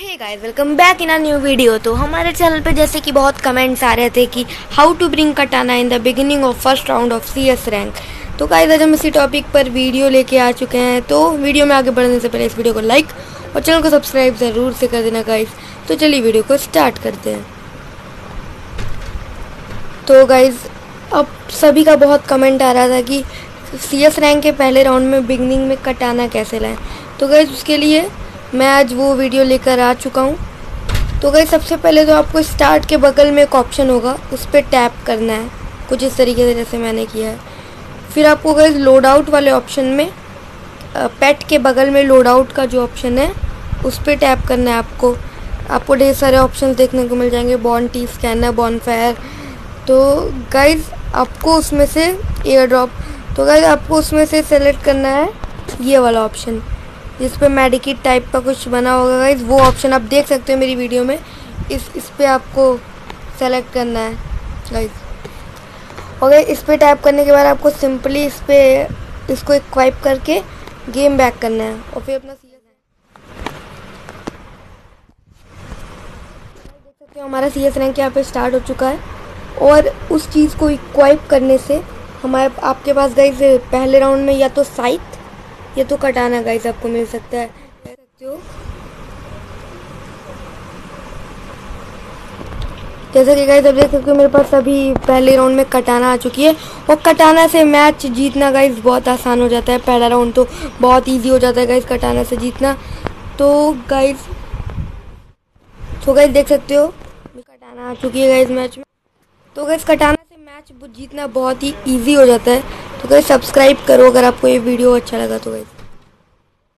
Hey guys welcome back in a new video तो हमारे channel पे जैसे कि बहुत कमेंट्स आ रहे थे कि how to bring katana in the beginning of first round of C S rank तो गाइस आज हम इसी टॉपिक पर वीडियो लेके आ चुके हैं। तो वीडियो में आगे बढ़ने से पहले इस वीडियो को लाइक और चैनल को सब्सक्राइब ज़रूर से कर देना गाइज़ तो चलिए वीडियो को स्टार्ट करते हैं। तो गाइज़ अब सभी का बहुत कमेंट आ रहा था कि सी एस रैंक के पहले राउंड में बिगनिंग में कटाना कैसे लाएँ। तो गाइज़ उसके लिए मैं आज वो वीडियो लेकर आ चुका हूँ। तो गई सबसे पहले तो आपको स्टार्ट के बगल में एक ऑप्शन होगा, उस पर टैप करना है। कुछ इस तरीके से जैसे मैंने किया है। फिर आपको गई लोड आउट वाले ऑप्शन में पेट के बगल में लोड आउट का जो ऑप्शन है, उस पर टैप करना है आपको। आपको ढेर सारे ऑप्शन देखने को मिल जाएँगे। बॉन टी स्कैनर बॉन फायर तो गाइज़ आपको उसमें से एयर ड्रॉप तो गाइज़ आपको उसमें से सेलेक्ट करना है ये वाला ऑप्शन जिस पे मेडिकिट टाइप का कुछ बना होगा गाइज़ वो ऑप्शन आप देख सकते हो मेरी वीडियो में। इस इस पर आपको सेलेक्ट करना है गाइज़ और इस पर टाइप करने के बाद आपको सिंपली इस पर इसको इक्वाइप करके गेम बैक करना है। और फिर अपना सी देख सकते हो हमारा सी एस रैंक यहाँ पे स्टार्ट हो चुका है। और उस चीज़ को इक्वाइप करने से हमारे, आपके पास गई पहले राउंड में या तो साइट ये तो कटाना गाइस आपको मिल सकता है। जैसा कि गाइस अब देख सकते हो, मेरे पास अभी पहले राउंड में कटाना आ चुकी है। और कटाना से मैच जीतना गाइस बहुत आसान हो जाता है। पहला राउंड तो बहुत इजी हो जाता है गाइस कटाना से जीतना। तो गाइस तो गाइस देख सकते हो, कटाना आ चुकी है गाइस मैच में। तो गाइस कटाना से मैच जीतना बहुत ही ईजी हो जाता है। तो गाइस सब्सक्राइब करो अगर आपको ये वीडियो अच्छा लगा तो गाइस